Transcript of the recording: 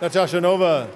Natasha Nova.